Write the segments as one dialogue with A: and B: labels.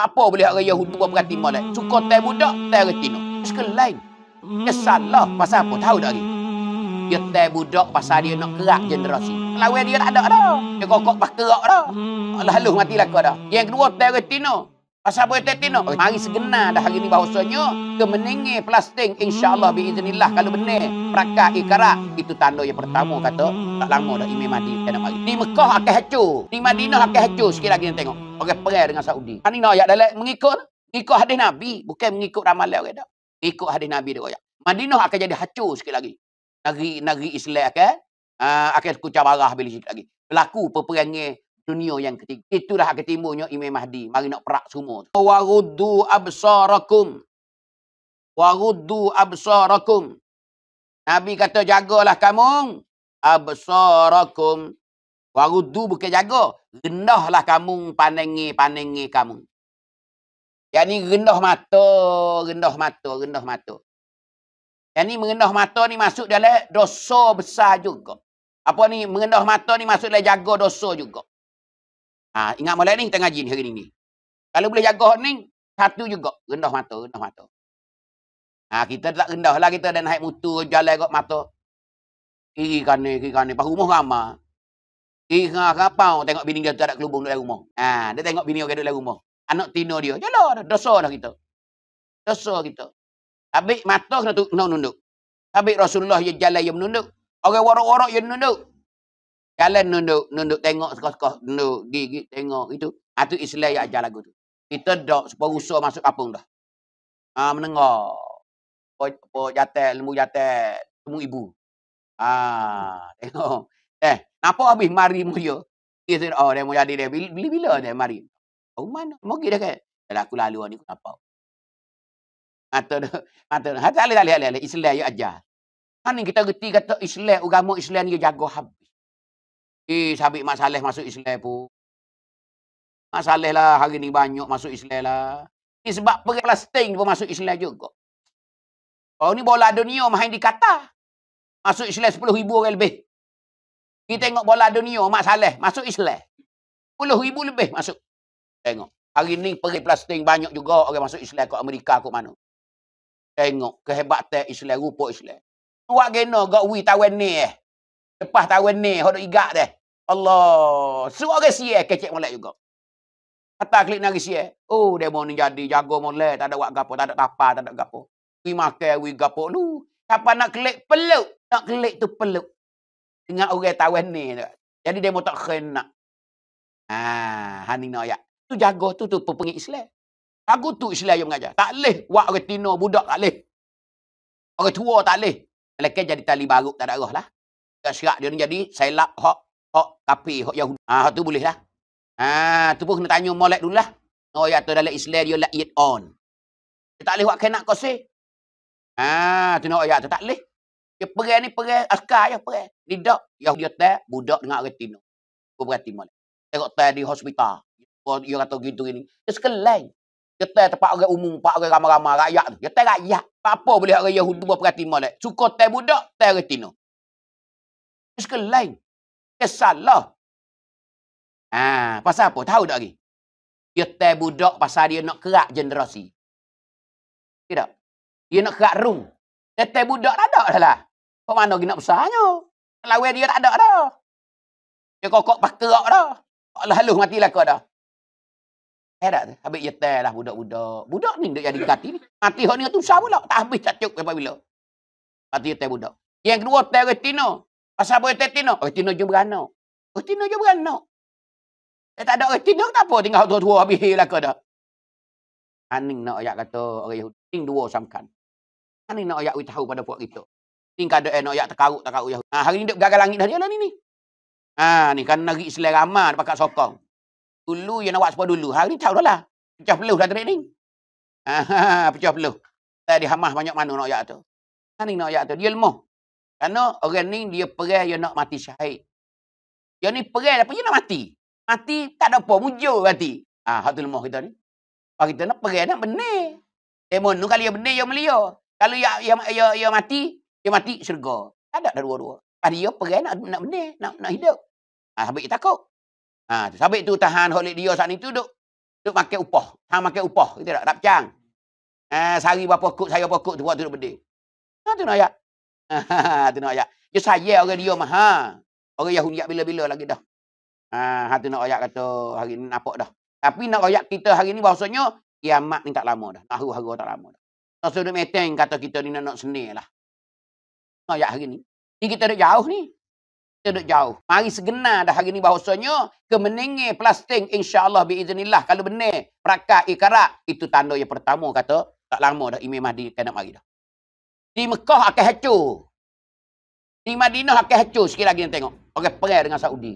A: Apa boleh orang Yahudi buat berhati molek? Suka teh budak, teh retino. Sekali lain. Salah. Pasal apa? Tahu tak lagi? Dia teh budak pasal dia nak kerak generasi. Lawan dia tak ada dah. Dia kokok pas kerak dah. Lalu mati lah dah. Yang kedua, teh retino. Pasal apa teh retino? Mari segenar dah hari ni bahasanya. Kemenengi plastik insyaAllah biiznillah. Kalau benar, prakah ikarak. Itu tanda yang pertama kata. Tak lama dah Imam Mahdi kena mari. Di Mekah akan hancur. Di Madinah akan hancur. Sikit lagi tengok. Orang perang dengan Saudi. Ini nak ayat dalam mengikut. Mengikut hadis Nabi. Bukan mengikut ramalan orang dah. Ikut hadis Nabi dia ayat. Madinah akan jadi hancur sikit lagi. Negeri negeri Islam akan uh, akan kucar barah bila sikit lagi. Berlaku peperangan dunia yang ketiga. Itulah akan timbulnya Imam Mahdi. Mari nak perak semua. Waruddu absarakum. Waruddu absarakum. Nabi kata jagalah kamu. Absarakum. Waruddu bukan jaga. Rendahlah kamu pandangi-pandangi kamu. Yang ni rendah mata, rendah mata, rendah mata. Yang ni merendah mata ni masuk dalam dosa besar juga. Apa ni merendah mata ni masuk dalam jaga dosa juga. Ha, ingat mulai ni kita ngaji ni hari ni. Kalau boleh jaga ni, satu juga. Rendah mata, rendah mata. Ha, kita tak rendah lah kita dah naik mutu jalan kat mata. Kiri kanan, kiri kanan. Pas rumah ramah. Kiri kanan kapau tengok bini dia tak ada kelubung dalam rumah. Ha, dia tengok bini orang dalam rumah. Anak tino dia. Yalah, dosa dah kita. Dosa kita. Habis mata kena tu, no, nunduk. Habis Rasulullah yang jalan yang menunduk. Orang warak-warak yang menunduk. Jalan nunduk, nunduk tengok sekos-sekos, nunduk, gigi, tengok itu. Ha, tu Islam yang ajar lagu tu. Kita dak sepuluh masuk kapung dah. Ha, menengok. Po, po jatel, lembu jatel, temu ibu. Ha, tengok. Eh, nampak habis mari mulia. Dia kata, oh, dia mau jadi dia. Bila-bila dia mari. Oh, mana? Mau dah kan? Kalau aku lalu ni, aku nampak. Mata dah. Mata. Tak boleh, tak boleh, tak boleh. Islam yang ajar. Ha ni kita reti kata Islam, agama Islam ni jaga habis. Eh, sabit Mak Saleh masuk Islam pun. Mak Saleh lah hari ni banyak masuk Islam lah. Ni sebab pergi Palestin pun masuk Islam juga. Oh ni bola dunia main di Qatar. Masuk Islam 10 ribu orang lebih. Kita tengok bola dunia Mak Saleh masuk Islam. 10 ribu lebih masuk. Tengok. Hari ni pergi Palestin banyak juga orang masuk Islam ke Amerika ke mana. Tengok kehebatan Islam, rupa Islam. Buat gena gak wi tahun ni eh. Lepas tahun ni, hodok igak deh. Allah. Suruh orang siya kecek molek juga. Kata klik nari siya. Oh, dia mau jadi jago molek. Tak ada buat gapo, tak ada tapa, tak ada gapo. Wi makan, wi gapo lu. Siapa nak klik peluk. Nak klik tu peluk. Dengan orang tahun ni. Jadi dia mau tak kena. Ah, hani nak ayat. Tu jago tu tu pepengit Islam. Lagu tu Islam yang mengajar. Tak leh buat orang tino budak tak leh. Orang tua tak leh. Lelaki jadi tali baru tak ada arah lah. Tak syarat dia ni jadi selap hak hak kapi hak Yahudi. Ah ha, tu boleh lah. Ah ha, tu pun kena tanya molek dulu lah. Oh ya tu dalam Islam dia lah it on. Dia tak leh buat kena koseh. Ah ha, tu nak ayat tu tak leh. Dia perang ni perang askar je perang. Ni dak Yahudi tak budak dengan orang. Kau berhati molek. Tengok tadi di hospital. Oh, dia kata gitu ini. Dia sekelai. Dia tempat orang umum, tempat orang ramai-ramai rakyat tu. Dia rakyat. Apa boleh orang Yahudi buat perhati molek? Suka teh budak, teh retino. Dia lain. Dia salah. Ha, pasal apa? Tahu tak lagi? Dia teh budak pasal dia nak kerak generasi. Tidak. Dia nak kerak rum. Dia teh budak tak ada lah. Kau mana dia nak besarnya? Lawan dia tak ada dah. Dia kokok pas kerak dah. Lalu matilah kau dah. Eh tak. Habis dia teh lah budak-budak. Budak ni dia jadi kati ni. Mati hok ni tu sah pula. Tak habis tak cukup sampai bila. Mati dia teh budak. Yang kedua teh retino. Pasal apa teh retino? Retino je beranak. Retino je beranak. Eh tak ada retino kenapa tinggal tua-tua habis lah ke dah. Aning nak ayat kata orang Yahudi. Ting dua samkan. Aning nak ayat tahu pada puak kita. Ting kada eh nak ayat terkarut terkarut Yahudi. Ha, hari ni dia gagal langit dah dia lah ni ni. Ha, ni kan negeri Islam ramah pakat sokong. Dulu yang nak buat dulu. Hari ni tahu dah lah. Pecah peluh dah terik ni. Ha, pecah peluh. Tadi hamah banyak mana nak ayat tu. Mana nak ayat tu? Dia lemah. Kerana orang ni dia perih dia nak mati syahid. Dia ni perih apa dia nak mati. Mati tak ada apa. Mujur mati. Ha, hak tu lemah kita ni. Kalau kita nak perih nak benih. Demon tu kalau dia benih dia melia. Kalau dia, dia, dia, dia mati, dia mati syurga. Tak ada dua-dua. Pada dia perih nak, nak benih, nak, nak hidup. Ha, habis dia takut. Ha, sabit tu tahan holik dia saat itu duk. Duk makan upah. Hang makan upah. Kita tak? Tak pecang. Ah, sehari berapa kuk, saya kuk tu buat duduk berdek. Ha, tu nak ayat. Ha, tu nak ayat. Dia saya orang dia mah. Ha. Orang Yahudi bila-bila lagi dah. Ha, tu nak ayat kata hari ni nampak dah. Tapi nak ayat kita hari ni bahasanya kiamat ni tak lama dah. Haru-haru tak lama dah. Nak suruh meteng kata kita ni nak, nak lah. Nak ayat hari ni. Ni kita duduk jauh ni. Kita duduk jauh. Mari segenar dah hari ni bahasanya kemenenge plastik insya-Allah biiznillah kalau benar perakat ikarat itu tanda yang pertama kata tak lama dah Imam Mahdi nak mari dah. Di Mekah akan hancur. Di Madinah akan hancur sikit lagi nak tengok. Orang perang dengan Saudi.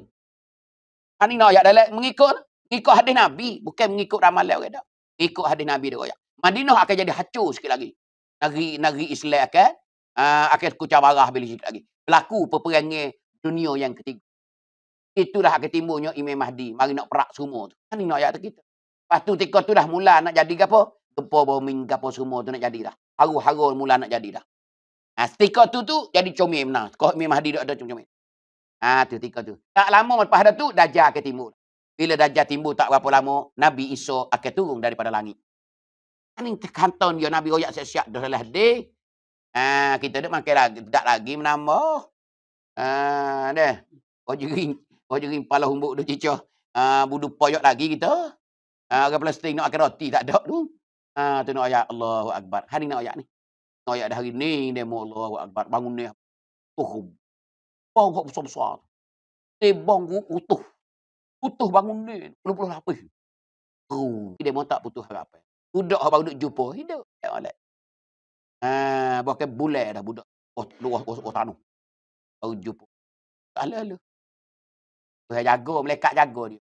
A: Ha ni nak ayat dalam mengikut mengikut hadis Nabi, bukan mengikut ramalan orang dah. Mengikut hadis Nabi dia ayat. Madinah akan jadi hancur sikit lagi. Negeri negeri Islam akan uh, akan kucar barah bila sikit lagi. Berlaku peperangan dunia yang ketiga. Itulah akan timbulnya Imam Mahdi. Mari nak perak semua tu. Ha ni nak ayat kita. Lepas tu tika tu dah mula nak jadi apa? Gempa bumi apa semua tu nak jadi dah. Haru-haru mula nak jadi dah. Ha, stika tu tu jadi comel menang. Kau Imam Mahdi ada comel. Ha, tu stika tu. Tak lama lepas dah tu, Dajjal akan timbul. Bila Dajjal timbul tak berapa lama, Nabi Isa akan turun daripada langit. Ini kanton dia Nabi royak siap-siap dah salah dia. Ha, kita duk makan lagi. Tak lagi menambah. Ha, dah. Kau jering. Kau jering pala humbuk tu cicah. Ha, budu poyok lagi kita. Ha, orang plastik nak makan roti. Tak ada tu. Ha, tu nak ayat Allahu Akbar. Hari nak ayat ni. Nak ayat dah hari ni. Demo Allahu Akbar. Bangun ni. Oh, bang kok besar-besar. Tebang utuh. Utuh bangun ni. Puluh-puluh lapis. Oh, dia mau tak putus harapan. Budak baru duduk jumpa. Hidup. Ya Allah. Ha, bahkan bulan dah budak. Oh, luah oh, oh, tanah. Baru jumpa. Tak lalu. Dia jaga. Melekat jaga dia.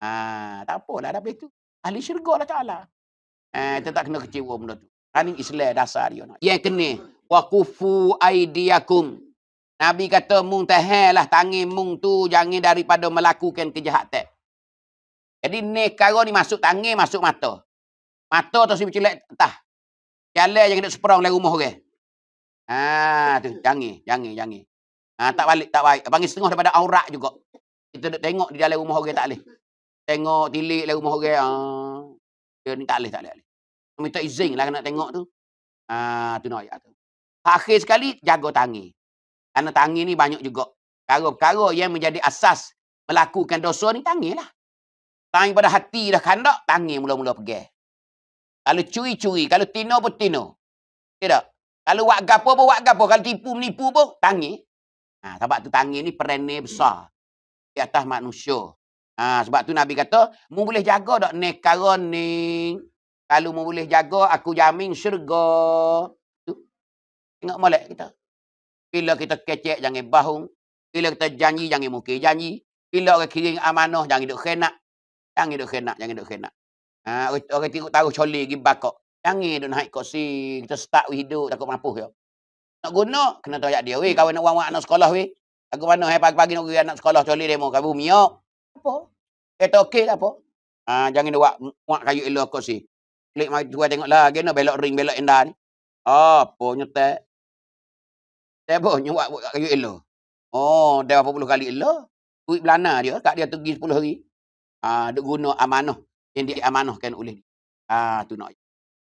A: Ha, tak apalah. Dah begitu. Ahli syurga lah ta'ala. Eh, kita tak kena kecewa benda tu. Ini Islam dasar dia. Yang kena. Wa kufu aidiakum. Nabi kata, mung tahanlah tangan mung tu jangan daripada melakukan kejahatan. Jadi nekara ni masuk tangan, masuk mata. Mata tu si bercelek entah. Jalan jangan duduk seperang dari rumah orang. Ha, tu, jangan, jangan, jangan. Ha, tak balik, tak baik. Panggil setengah daripada aurat juga. Kita duduk tengok di dalam rumah orang tak boleh. Tengok tilik dalam rumah orang. Ha, dia ni tak boleh, tak boleh minta izin lah nak tengok tu. Ah, tu nak ayat tu. Akhir sekali, jaga tangi. Karena tangi ni banyak juga. Perkara-perkara yang menjadi asas melakukan dosa ni, tangi lah. Tangi pada hati dah kandak, tangi mula-mula pergi. Kalau curi-curi, kalau tino pun tino. Tidak. Kalau buat gapo pun buat gapo. Kalau tipu menipu pun, tangi. Ha, sebab tu tangi ni peran ni besar. Di atas manusia. Ha, sebab tu Nabi kata, mu boleh jaga tak nekaron ni kalau mu boleh jaga, aku jamin syurga. Tu. Tengok molek kita. Bila kita kecek, jangan bahu. Bila kita janji, jangan mungkin janji. Bila orang kirim amanah, jangan duduk khenak. Jangan duduk khenak, jangan duduk khenak. Ha, orang tengok taruh coli pergi bakok. Jangan duduk naik kursi. Kita start hidup, takut mampu. Ya. Nak guna, kena tahu dia. Weh, kawan nak wang anak sekolah, weh. Aku mana, hai pagi-pagi nak pergi anak sekolah coli demo. Kamu miok. Apa? Kata okey apa? Ha, jangan buat muak kayu elok kursi. Klik mai tua tengok lah. Kena belok ring, belok endah ni. Apa nyetek? Dia apa nyuak buat kayu elok? Oh, dia berapa puluh kali elok? Duit belana dia. Kat dia pergi sepuluh hari. Ah, duk guna amanah. Yang dia amanahkan oleh dia. Ah, tu nak.